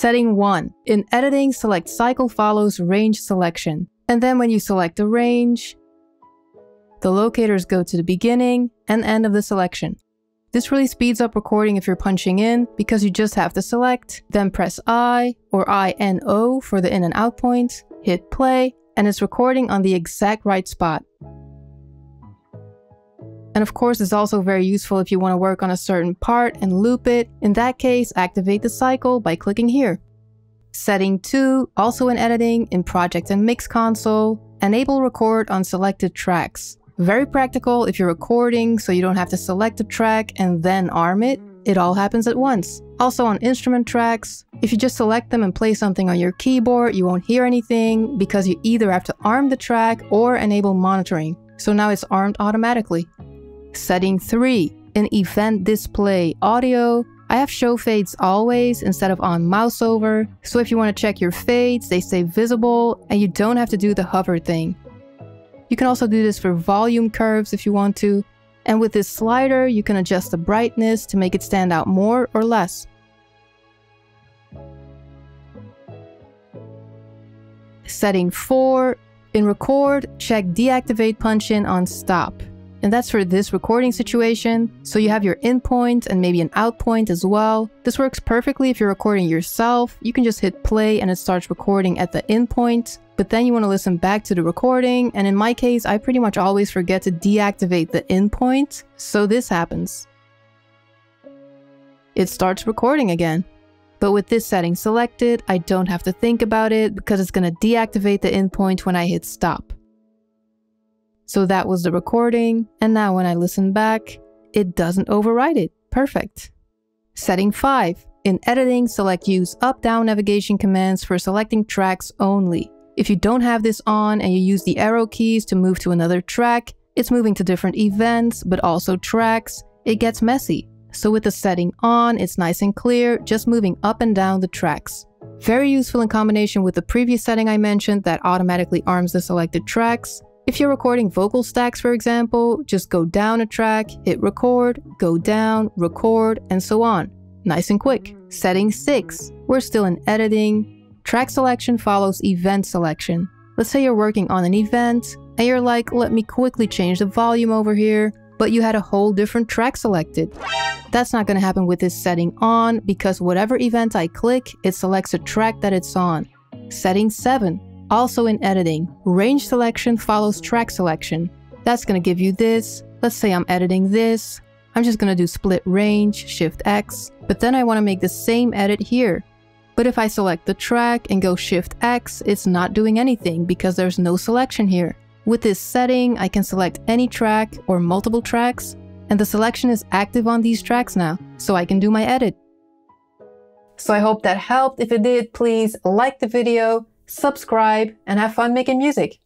Setting 1. In editing, select cycle follows range selection. And then when you select a range, the locators go to the beginning and end of the selection. This really speeds up recording if you're punching in because you just have to select, then press I or INO for the in and out points, hit play, and it's recording on the exact right spot. And of course, it's also very useful if you want to work on a certain part and loop it. In that case, activate the cycle by clicking here. Setting 2, also in editing, in Project and Mix console, enable record on selected tracks. Very practical if you're recording so you don't have to select a track and then arm it. It all happens at once. Also on instrument tracks, if you just select them and play something on your keyboard, you won't hear anything because you either have to arm the track or enable monitoring. So now it's armed automatically. Setting 3. In Event Display Audio, I have show fades always instead of on mouse over, so if you want to check your fades, they stay visible and you don't have to do the hover thing. You can also do this for volume curves if you want to. And with this slider, you can adjust the brightness to make it stand out more or less. Setting 4. In record, check deactivate punch-in on stop. And that's for this recording situation. So you have your in point and maybe an out point as well. This works perfectly if you're recording yourself. You can just hit play and it starts recording at the in point. But then you want to listen back to the recording. And in my case, I pretty much always forget to deactivate the in point. So this happens. It starts recording again. But with this setting selected, I don't have to think about it because it's going to deactivate the in point when I hit stop. So that was the recording, and now when I listen back, it doesn't override it. Perfect. Setting 5. In editing, select use up-down navigation commands for selecting tracks only. If you don't have this on and you use the arrow keys to move to another track, it's moving to different events, but also tracks. It gets messy. So with the setting on, it's nice and clear, just moving up and down the tracks. Very useful in combination with the previous setting I mentioned that automatically arms the selected tracks. If you're recording vocal stacks, for example, just go down a track, hit record, go down, record, and so on. Nice and quick. Setting 6. We're still in editing. Track selection follows event selection. Let's say you're working on an event, and you're like, let me quickly change the volume over here, but you had a whole different track selected. That's not going to happen with this setting on, because whatever event I click, it selects a track that it's on. Setting 7. Also in editing, range selection follows track selection. That's to give you this. Let's say I'm editing this. I'm just to do split range, shift X, but then I want to make the same edit here. But if I select the track and go shift X, it's not doing anything because there's no selection here. With this setting, I can select any track or multiple tracks, and the selection is active on these tracks now, so I can do my edit. So I hope that helped. If it did, please like the video, subscribe, and have fun making music.